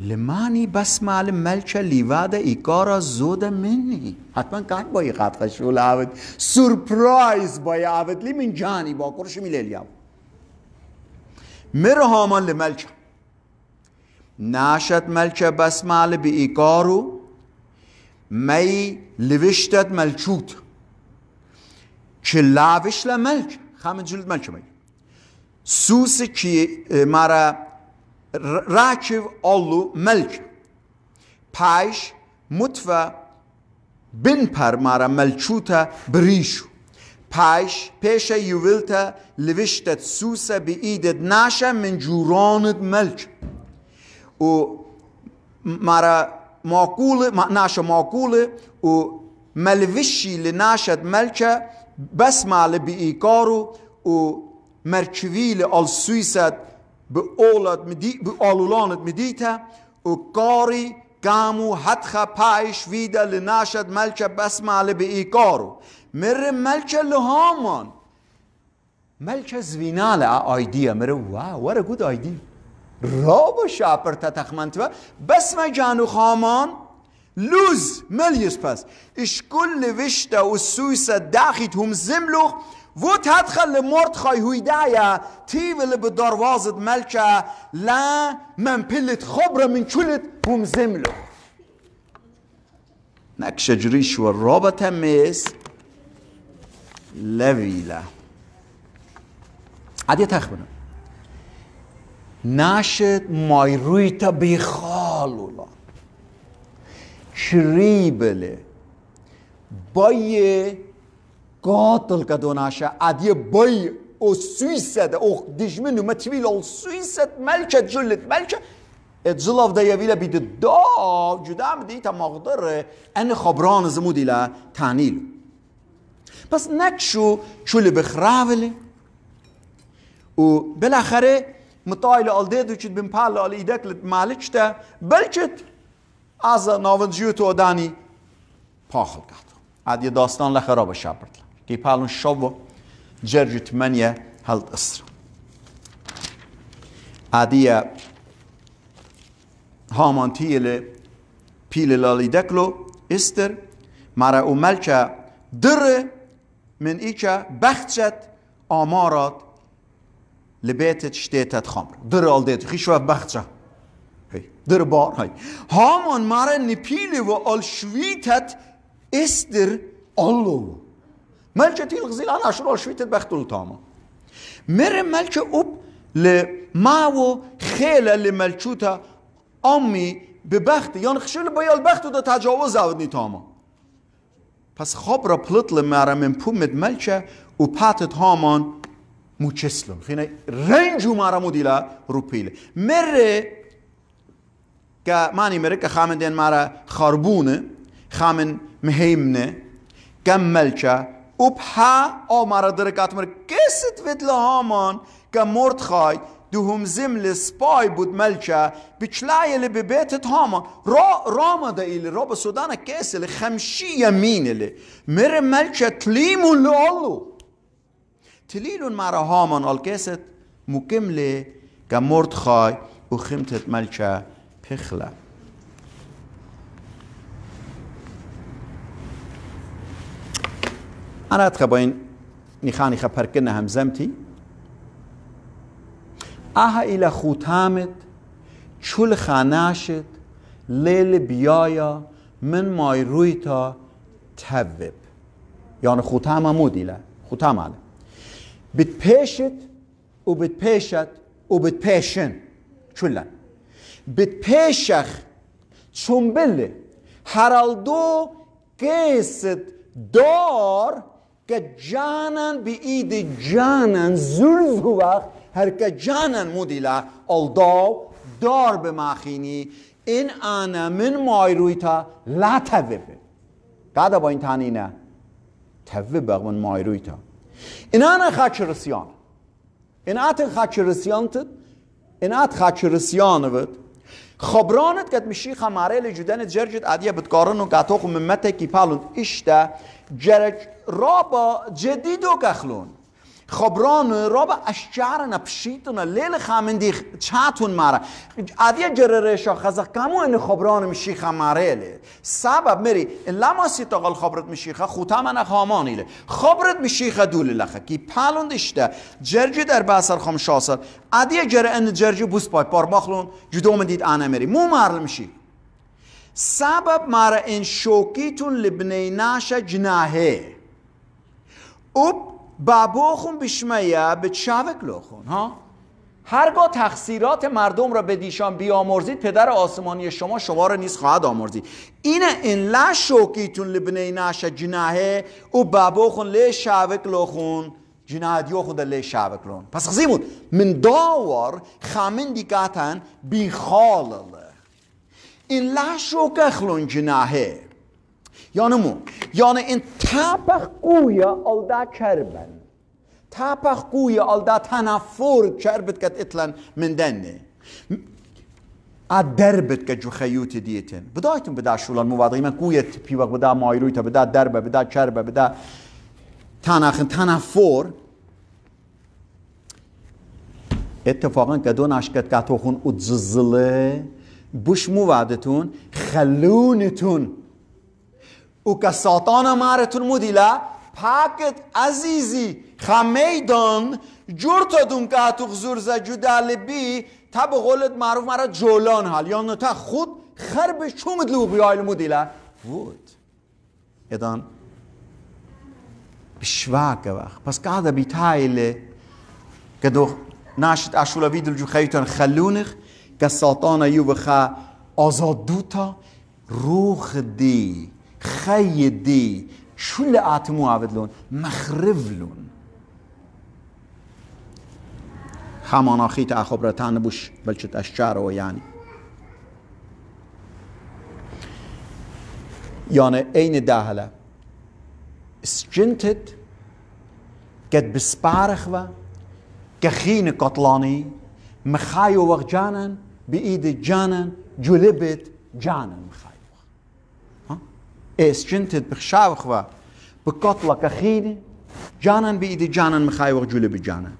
لمانی بسمال ملچه لیواده ایکارا زوده منی. حتما کار بایی قد خشول عبد سورپرایز بایی عبد لی من جانی با کرش میلیلیام مر هامان لملچه ناشت ملچه بسمال به ایکارو. می لوشتت ملچوت. چه لاوش لملچ خامن جلد ملچه می سوس کی مرا راکیو آلو ملچ پایش متفا بن پر مرا ملچوتا بریشو. پایش پیش یوولتا لوشتت سوسا به ایدت ناشا من جورانت ملچ و مرا معقول ناشا معقول و ملوشي لناشد بس مال بإيقارو و مركويل السويسات بأولاد مدي بأولولانت مديتا و قاري قامو حتخا بايش فيدا لناشد ملكة بس مال بإيقارو مر ملكة لهامان. ملكة زوينالة ايديا مر what a good idea رابو شاپر تتخمنت و. بسم جانو خامان. لوز مليس بس اش كل وشتا والسويسة داخت هم زملوخ و تدخل مرد خواهی هویدایا تیول به دروازت ملکه. لا من پلت خبره من چولت هم زملوخ نكش جريش والرابطة ميس لويلة عادي تخبرنا ناشد مایرویتا بیخالولا شریبله بای قاتل کدو ناشا عدی بای او سویسد او دجمنو متویل او سویسد ملکه جلت ملکه اتزلاف دا يويلا بيد دا جدا بدي تا مقدر ان خبران زمودي لا تعنيل بس نكشو شو اللي بخراولي وبالاخره مطايل الديدو چت بن پال ال ایدک بلچت از ناونجیو تو دانی پاخل کرد عادی داستان لخراب شابرد کی پالون شو جرجت منیه هلت اسر عادی هامان تیل پیل لالی دکلو استر مرا او ملچه در من ایچه بختشت آمارات لبيتت شتيتت خمر در در بار هاي هامان مارا نبيلي و الشويتت استر الله ملكة الغزيل انا اشرو الشويتت بختل تاما. مر ملكة اوب لماو خيلة لملكوتا امي ببخت يعني خشول بايا البخت دا تجاوز اودني تاما. پس خواب را پلت لمارا من پومت ملكة و پاتت هامان mucheslo. Fine renju mara mudila rupile. Merre ka mani merre ka khamen den mara kharbune khamen مهيمنه كملشا وبها او مرة دركات مر كست فيت لهامان كمورد خاي دوهم زمل سباي بود ملشا بچلاي اللي ببيت هامان. را راما دا إلي را بسودانا كيس اللي خمشي يمين اللي مر ملشا تليمون لألو تليلون مرا هامان الكست مكملة كمورد خاي وخمتت ملشا بخلا أنا أتخبين نخاني خبركنا همزمتي أها إلى ختامت چول خاناشت لیل بیایا من مای روی تا توب یعنی ختام مودیله ختام علی بت پیشت و بت پیشت و بت پیشن چولن پیشخ چنبله هرالدو قیست دار که جانن بی اید جانن زلز وقت هر که جانن مدیلا الداو دار به مخینی این انا من مای روی تا لا توبه قاعدة با این تانینه توبه من مای روی تا این انا خاچ رسیان این ات خاچ رسیانت این ات خاچ رسیان ود خبرانت قد مشي خماري لجدان جرجت عادية بتقارن وقاتوخ من متى كي بالون إشتا جرج رابا جديدو كخلون خبران رابا اشجارنا بشيتنا ليل خامن دي چاتون مارا عادية جررشا خزق كامو ان خبران مشي خماري لي سبب ان لما سيتاقل خبرت مشيخه خوتام انا خاماني لي خبرت مشيخه دول لخه كي بالون دشتا جرجي در باسر خم شاسر عادية جر ان جرجي بوس باي پارماخلون جدوم ديد انا مري مو مارل مشي سبب مارا ان شوكيتون لبنيناشا جناهه. اوب بابوخون بشمیا به چاوک لوخون ها؟ هرگاه تقصیرات مردم را به دیشان بیامرزید پدر آسمانی شما شما را نیز خواهد آمرزید. این این لا شوکیتون لبنی ناش جناهه او بابوخون لی شاوک لوخون جناه دیوخون لی شاوک لون پس خزیمون من داور خامن دیکاتن بی خالل این لا شوک اخلون جناهه. یعنی مو یعنی این تابق قویا alda kerben تابق قویا alda تنفور kerbet kat itlan من دنه دربت که جو خیوت دیتن بدایتون بدا شولان موادقی من قویت پی وقت بدا مایرویتا بدا دربه بدا کربه بدا تناخن تنفور اتفاقا که دو نشکت که توخون اتززله بوش موادتون خلونتون او که ساتان مارتون مدیلا پاکت عزیزی خمیدان جور تا دون که تو خزور جدا بی تا به قولت معروف مرا جولان حال. یا تا خود خرب شومد لو بیایل مدیلا بود ادان بشواك وقت. بس قاعدة بيتايلة كدو ناشت اشولا بيدل جو خيتون خلونخ كساتانا يو بخا آزاد دوتا روخ دي خيدي شو اللي آتمو عبدلون مخرفلون خمانا خيت أخبرتان بوش بلشت أشجار يعني يعني أين داهلة سجنتت قد بسبارخ و كخين قطلاني مخايو وغ جانن بإيد جانن جلبت جانن اسجنتت بخشاوخ و بقتل كخيني جانا بإيدي جانا مخايوغ جولي بجانا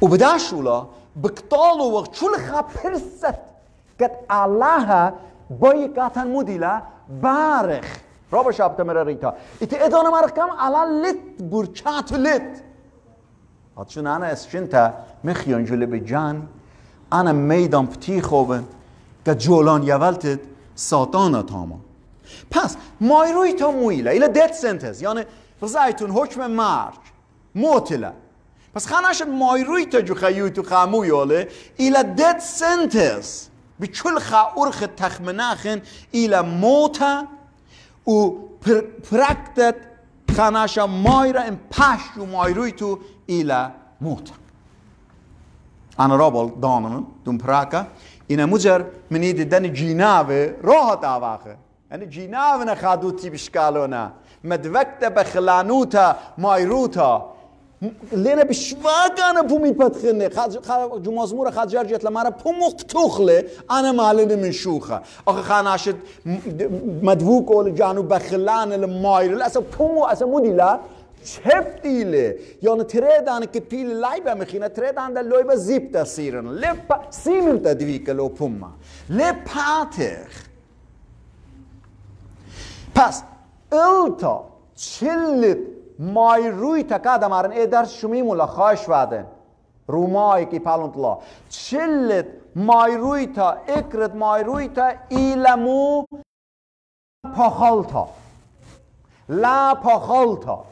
وبداشولا بقتالو وقت شو لخا برست قد الله باي قاتن مديلا بارخ رابا شابتا مرا ريتا ات ادانا مرا كم على لت برچات لت هاتشون انا اسجنتا مخيون جولي بجان انا ميدان بتي خوبن قد جولان يولتت ساتانا تاما. پس مایروی تا مویله ایلا دت سنتز یعنی رزایتون حکم مرگ موتله پس خانش مایروی تا جو خیوی تو خامویاله ایلا دت سنتز بچل خاورخ تخمناخن ایلا موتا و پرکتت خانش مایرا ام پش و مایروی تو ایلا موتا. انا رابل دانم دون پراکا اینا مجر منید دن جیناوه راحت آواخه یعنی جیناوه نخادوتی بشکالونا مدوکت بخلانوتا مایروتا لینه بشواگانه پومی پتخنه جمازمور خاجر جت لمارا پومخ تخله انا مالنه من شوخه آخه خاناشت مدوک اول جانو بخلان المایر اصلا پومو اصلا مدیلا چفتیله یعنی تره دانه که پیل لایب همی خینا تره دانه در لایب زیب تا سیرن. لپا سی مرتا دوی که لپا تیخ پس التا چلیت مای روی تا که دمارن ای در شمی مولا خواهش واده رومای کی پلونت لا. چلیت مای روی تا اکرت مای روی تا ایلمو پخالتا لا پخالتا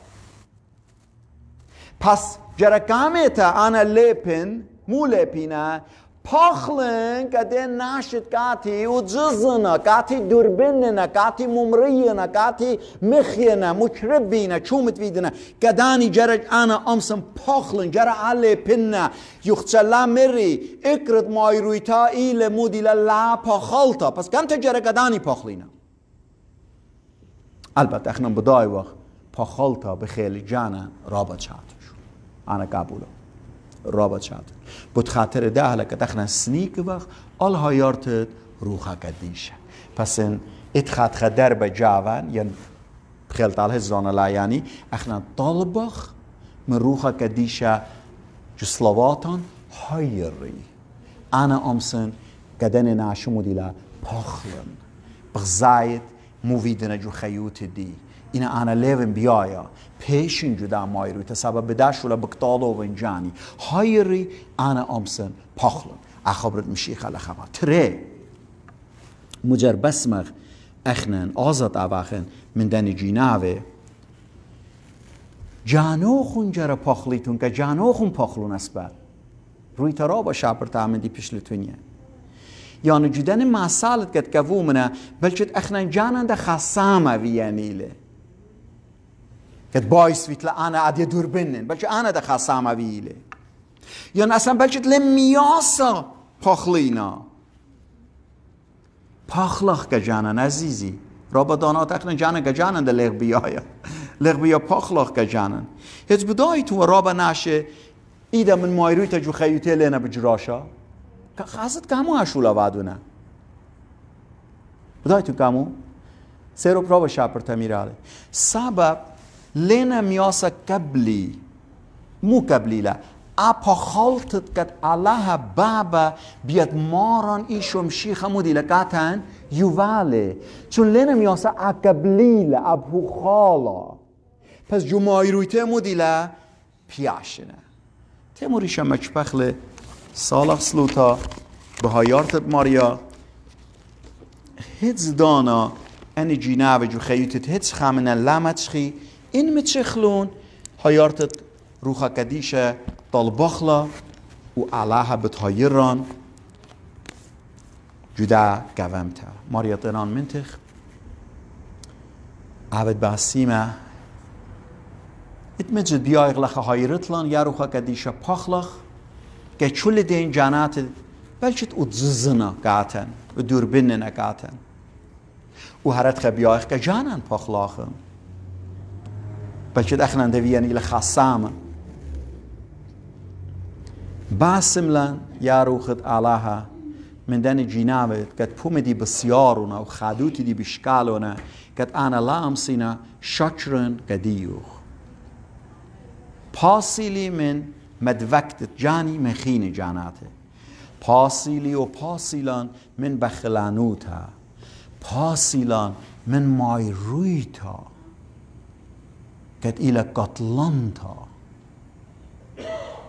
پس جرکامتا انا لپن مو لپینا پخلن کده ناشد کاتی و جزنا کاتی دوربیننا کاتی ممرینا کاتی مخینا مکربینا چومت ویدنا کدانی جرج انا امسن پخلن جرا علی پنا یخچلا مری اکرد مای ایل مودی لا پخلتا پس کم جرا کدانی پخلینا البته اخنا بدای وقت پخلتا به خیلی جانا رابط شد أنا قابوله رابط شاد. بود خاطر ده هلا كتخنا سنيك وقت آل هايارتت روحا قديشة پس ان اتخات خدر بجاوان ين بخيلت على الزونة لا يعني احنا طالبخ من روحا قديشة جو صلواتان هايري أنا أمسن قدن ناشمو ديلا پخلن بغزايد موفيدنا جو خيوت دي إنا أنا ليفن بيايا پیشین جدا مایروی تا سبب بداشولا بکتالو و انجانی هایری انا امسن پخلن اخبرت مشیخ خبر تره مجر بسمغ اخنن آزاد اواخن من دن جیناوه جانوخون جرا پخلیتون که جانوخون پخلون اسبت روی ترا با شابر تعمدی پیشلتونیه یعنی جدن مسالت کت کفومنه بلچت اخنن جانن ده خسامه ویانیله که باعث ویت انا عدی دور بنن بلکه انا ده خاصام ویله یا اصلا بلکه لمیاسا پخلینا پخلخ که جانن عزیزی رابا دانا تخنا جانن که جانن ده لغ بیا پخلخ که جانن. هیچ بدایی تو رابا ناشه ایده من مایروی تا جو خیوته لینا بجراشا خاصت کامو اشولا وادونه بدای تو کامو سيرو بروفا شابر تميرالي سبب لنا مو قبلي لا اپا خالتت قد الله بابا بیاد ماران ایشو مشیخ مودی لکاتن یواله چون لنا میاسا اقبلیل ابو خالا پس جمعی رویته مودی لا پیاشنه تموریش مچپخل سالخ سلوتا به هایارتت ماریا هیچ دانا اني جيناوي جو هيتس خامنا لامتشخي این متشخلون هایارتت روحا کدیشه طالبخلا و علاها بتهايران جدا قوامتا طيران منتخ. عبد باسيمة اتمجد بيايغ لخ هايرتلان يا روحا كديشة پاخلخ که چول دين جانات بلشت اتززنا قاتن و دوربننا قاتن و هرت که جانان بلکه اخنا دویان الى خاصامة باسملان يا روخت علاها من دن جنابت قد بومدي بسيارنا وخادوتي دي بشكالونا قد انا لامسينا شكرن قديوخ پاسیلی من مدوکت جانی من خین جاناته. پاسیلی و پاسیلان من بخلانوتا. پاسیلان من مای رویتا. قد إلى قتلنتا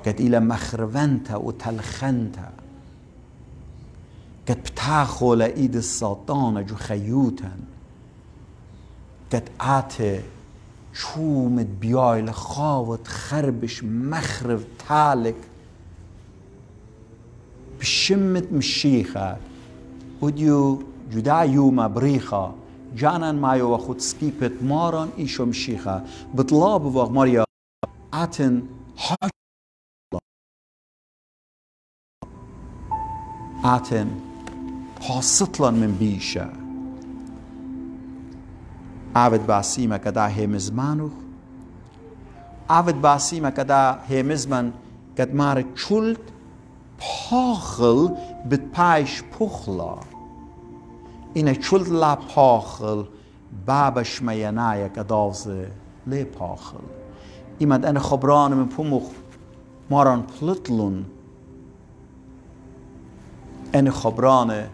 قد إلى مخرونتا وتلخنتا قد بتاخو لإيد السلطان جو خيوتا قد آتي شومت بياي لخاوت خربش مخرب تالك بشمت مشيخة وديو جدا يوم بريخة جانن مايو وخود سكيبت ماران إيشو مشيخة بطلاب وغ ماريا آتن حاج آتن حاصطلا من بيشا عبد باسيما كدا همزمانو عبد باسيما كدا همزمان قد مار چولت پاخل بت پایش پخلا. اینه چول لا پاخل بابش میانای کدازه لی پاخل. ایمد انا خبران من پومخ ماران پلتلون. انا خبران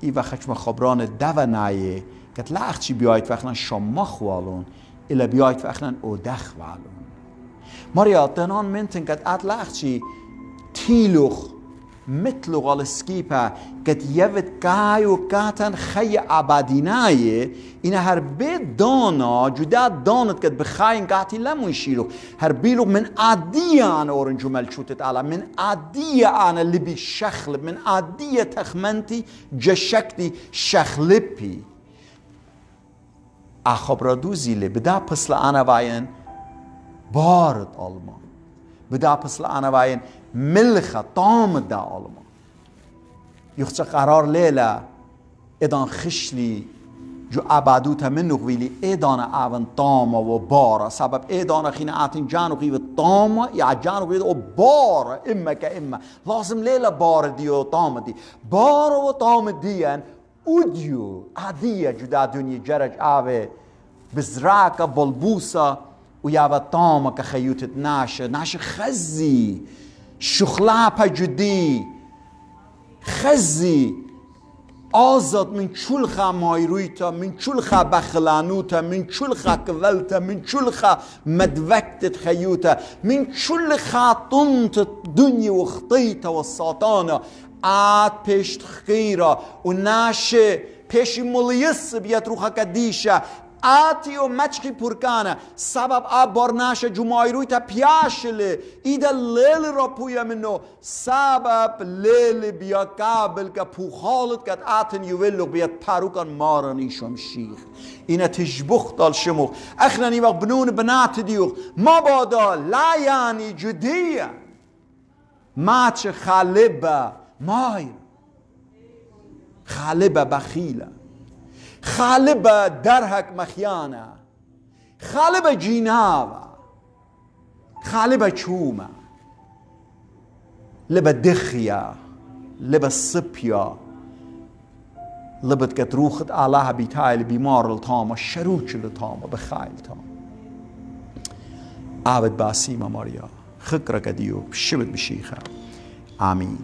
ای وقت ما خبران دو نایه کت لاخچی بیایت وقتا شما خوالون إلا بيايت فأخنا أودخ والون. مريا تنان منتن قد أتلاخشي تيلوخ مثل سكيبا قد يفت كايو كاتن خي عباديناي إن هر بيت دانا جدا دانت قد بخاين قاتي لمون شيلو هر بيلو من عادية أنا أورن جمل شوتت من عادية أنا اللي بشخل من عادية تخمنتي جشكتي شخلبي أخبردوزي اللي بدا پسل باين بارد آلمان. بدا پسل أنا ملخة طامد دا آلمان. يخشى قرار ليلة إدان خشلي جو عبادوتا منو ویلی ایدان اون تاما و بارا سبب ایدان خینا آتین جانو خیو تاما یا خیو و بارا اما که اما لازم لیلا بار دی و تاما دی. بارا و تاما دیان اودیو عادیه جدا دنیا جرج آوه. بزراکا بلبوسا و یا و تاما که خیوتت ناشه. ناشه خزی. شخلاپا جدی خزي آزاد من چولخا مایرویتا من چولخا بخلانوتا من چولخا کولتا من چولخا مدوکتت خيوتا من چولخا طنت دنيا وخطيتا والساطانا آت پیشت خیرا و ناشه پیش ملیس بیت روخا کدیشا آتی و مچکی پرکانه سبب آب برناشه جمعی روی تا پیاشله ایده لیل را پویا منو سبب لیل بیا قابل که پوخالت کد آتن یولو بیاد پاروکان مارانی شم شیخ اینه تجبخ دال شموخ اخنا وقت بنون بنات دیوخ. ما بادا لا یعنی جدیه ماچ خالبه؟ مایر خالبه بخیله. خالب درهك مخيانة خالب جيناوة خالب چومة لبا دخيا لبا الصبيا لبت كتروخت الله بيتاي البيمار الطامة الشروش الطامة بخايل طامة عابد باسيمة مريا خكرة قديو بشبت بشيخة آمين